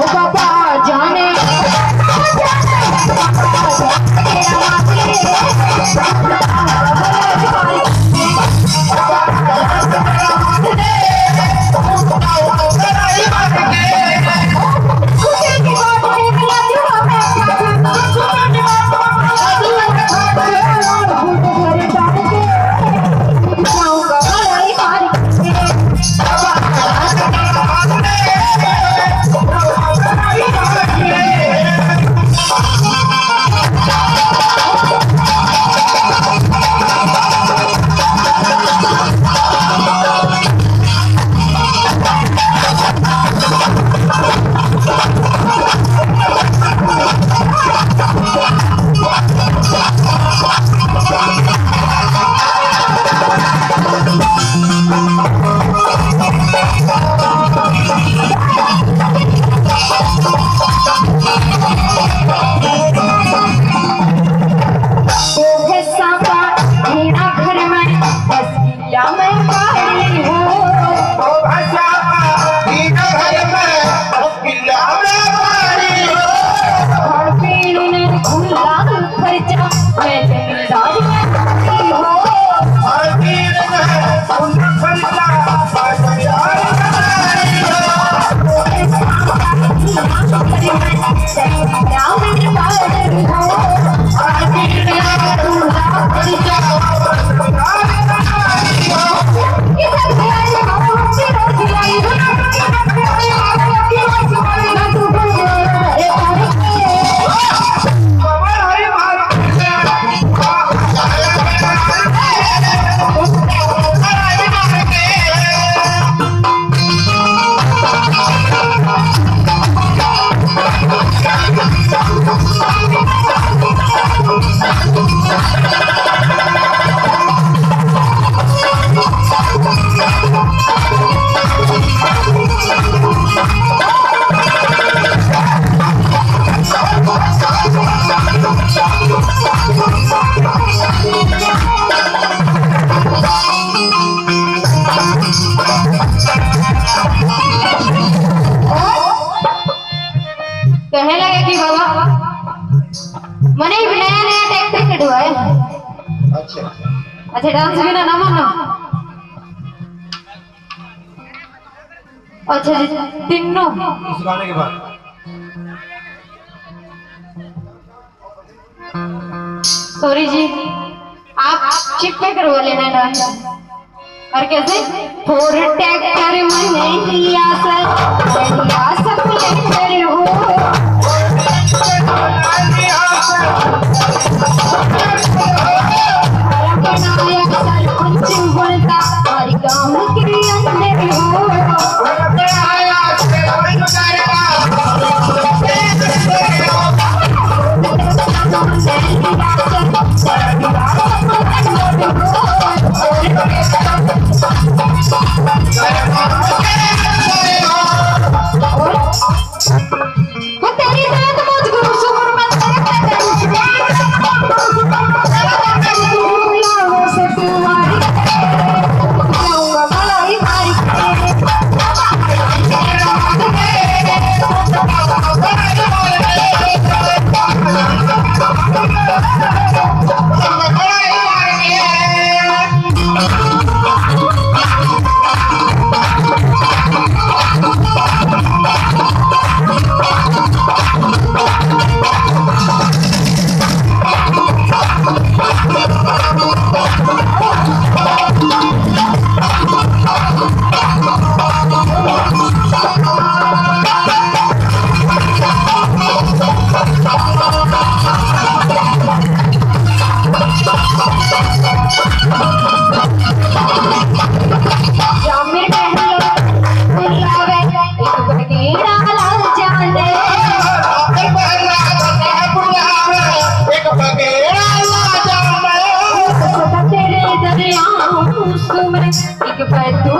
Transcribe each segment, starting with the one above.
ओ बाबा जाने कहने लगे कि बाबा मने भी नया नया टेक्निक हुआ है। अच्छा। अच्छा डांस भी ना ना मानो। अच्छा जी तीनों। इस गाने के बाद। सॉरी जी आप चिप पे करवा लेना डांस और कैसे? फोर ट्रैक्टर मने लिया सर लिया सब हो बनाया सरपंच बनता हर गाँव के अंदर हो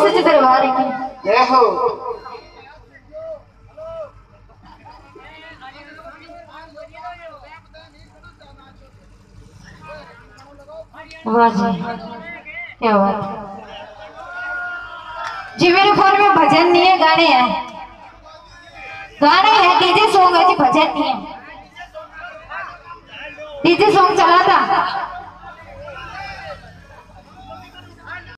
आ दरबार की जय हो। वाह क्या बात जी मेरे फ़ोन में भजन नहीं है गाने हैं। गाने हैं डीजे सॉन्ग है जी भजन नहीं है। डीजे सॉन्ग चला था।